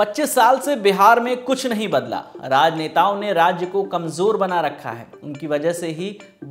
25 साल से बिहार में कुछ नहीं बदला। राजनेताओं ने राज्य को कमज़ोर बना रखा है। उनकी वजह से ही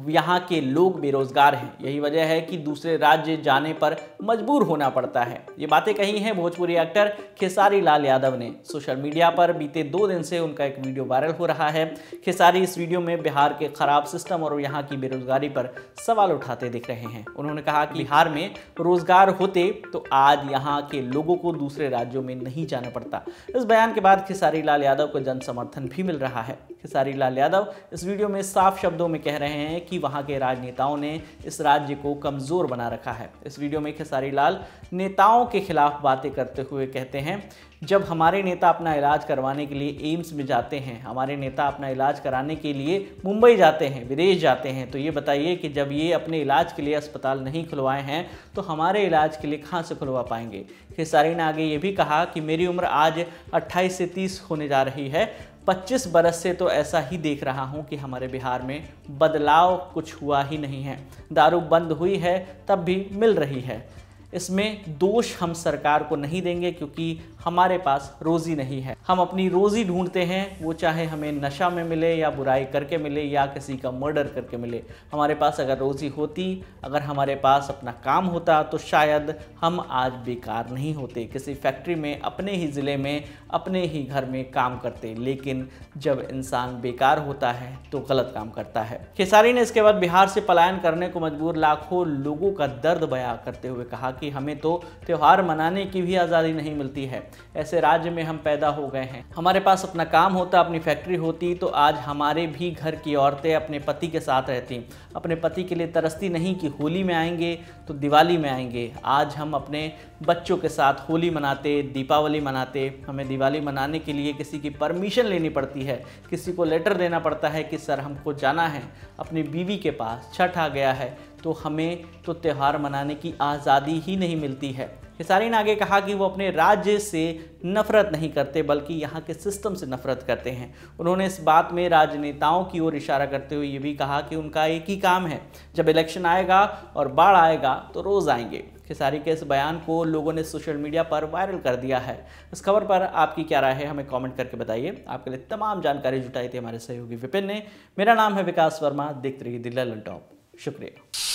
यहाँ के लोग बेरोजगार हैं। यही वजह है कि दूसरे राज्य जाने पर मजबूर होना पड़ता है। ये बातें कही हैं भोजपुरी एक्टर खेसारी लाल यादव ने। सोशल मीडिया पर बीते दो दिन से उनका एक वीडियो वायरल हो रहा है। खेसारी इस वीडियो में बिहार के खराब सिस्टम और यहाँ की बेरोजगारी पर सवाल उठाते दिख रहे हैं। उन्होंने कहा कि बिहार में रोज़गार होते तो आज यहाँ के लोगों को दूसरे राज्यों में नहीं जाना पड़ता। इस बयान के बाद खेसारी लाल यादव को जन समर्थन भी मिल रहा है। खेसारी लाल यादव इस वीडियो में साफ़ शब्दों में कह रहे हैं कि वहाँ के राजनेताओं ने इस राज्य को कमज़ोर बना रखा है। इस वीडियो में खेसारी लाल नेताओं के खिलाफ बातें करते हुए कहते हैं, जब हमारे नेता अपना इलाज करवाने के लिए एम्स में जाते हैं, हमारे नेता अपना इलाज कराने के लिए मुंबई जाते हैं, विदेश जाते हैं तो ये बताइए कि जब ये अपने इलाज के लिए अस्पताल नहीं खुलवाए हैं तो हमारे इलाज के लिए कहाँ से खुलवा पाएँगे? खेसारी ने आगे ये भी कहा कि, मेरी उम्र आज 28 से 30 होने जा रही है 25 बरस से तो ऐसा ही देख रहा हूँ कि हमारे बिहार में बदलाव कुछ हुआ ही नहीं है। दारू बंद हुई है, तब भी मिल रही है। इसमें दोष हम सरकार को नहीं देंगे क्योंकि हमारे पास रोज़ी नहीं है। हम अपनी रोज़ी ढूंढते हैं, वो चाहे हमें नशा में मिले या बुराई करके मिले या किसी का मर्डर करके मिले। हमारे पास अगर रोज़ी होती, अगर हमारे पास अपना काम होता तो शायद हम आज बेकार नहीं होते। किसी फैक्ट्री में, अपने ही ज़िले में, अपने ही घर में काम करते। लेकिन जब इंसान बेकार होता है तो गलत काम करता है। खेसारी ने इसके बाद बिहार से पलायन करने को मजबूर लाखों लोगों का दर्द बयां करते हुए कहा कि हमें तो त्यौहार मनाने की भी आज़ादी नहीं मिलती है। ऐसे राज्य में हम पैदा हो गए हैं। हमारे पास अपना काम होता, अपनी फैक्ट्री होती तो आज हमारे भी घर की औरतें अपने पति के साथ रहती। अपने पति के लिए तरसती नहीं कि होली में आएँगे तो दिवाली में आएँगे। आज हम अपने बच्चों के साथ होली मनाते, दीपावली मनाते। हमें दिवाली मनाने के लिए किसी की परमिशन लेनी पड़ती है। किसी को लेटर देना पड़ता है कि, सर, हमको जाना है। अपनी बीवी के पास, छठ आ गया है। तो हमें तो त्यौहार मनाने की आज़ादी ही नहीं मिलती है। खेसारी ने आगे कहा कि वो अपने राज्य से नफरत नहीं करते, बल्कि यहाँ के सिस्टम से नफरत करते हैं। उन्होंने इस बात में राजनेताओं की ओर इशारा करते हुए ये भी कहा कि उनका एक ही काम है, जब इलेक्शन आएगा और बाढ़ आएगा तो रोज़ आएँगे। खेसारी के इस बयान को लोगों ने सोशल मीडिया पर वायरल कर दिया है। इस खबर पर आपकी क्या राय है, हमें कमेंट करके बताइए। आपके लिए तमाम जानकारी जुटाई थी हमारे सहयोगी विपिन ने। मेरा नाम है विकास वर्मा, देखते रहिए दिल्ला टॉप शुक्रिया।